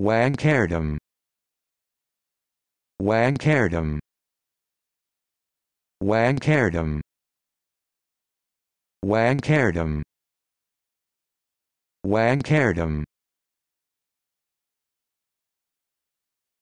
Wankerdam. Wankerdam. Wankerdam. Wankerdam. Wankerdam.